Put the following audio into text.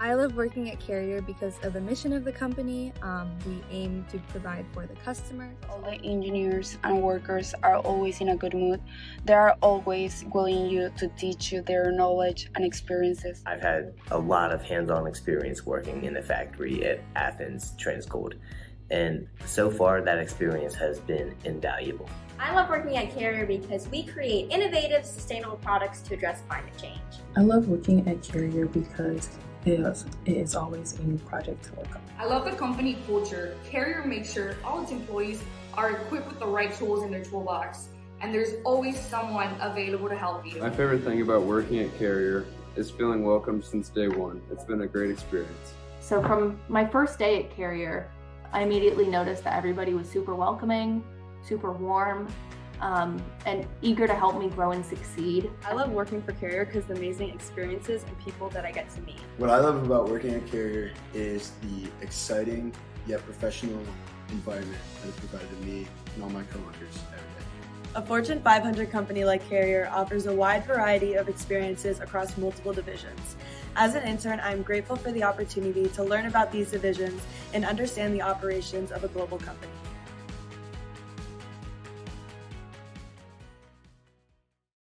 I love working at Carrier because of the mission of the company. Um, we aim to provide for the customer. All the engineers and workers are always in a good mood. They are always willing you to teach you their knowledge and experiences. I've had a lot of hands-on experience working in the factory at Athens Transicold, and so far that experience has been invaluable. I love working at Carrier because we create innovative, sustainable products to address climate change. I love working at Carrier because it is, it is always a new project to work on. I love the company culture. Carrier makes sure all its employees are equipped with the right tools in their toolbox, and there's always someone available to help you. My favorite thing about working at Carrier is feeling welcome since day one. It's been a great experience. So from my first day at Carrier, I immediately noticed that everybody was super welcoming, super warm, um, and eager to help me grow and succeed. I love working for Carrier because the amazing experiences and people that I get to meet. What I love about working at Carrier is the exciting yet professional environment that is provided to me and all my coworkers every day. A Fortune 500 company like Carrier offers a wide variety of experiences across multiple divisions. As an intern, I am grateful for the opportunity to learn about these divisions and understand the operations of a global company.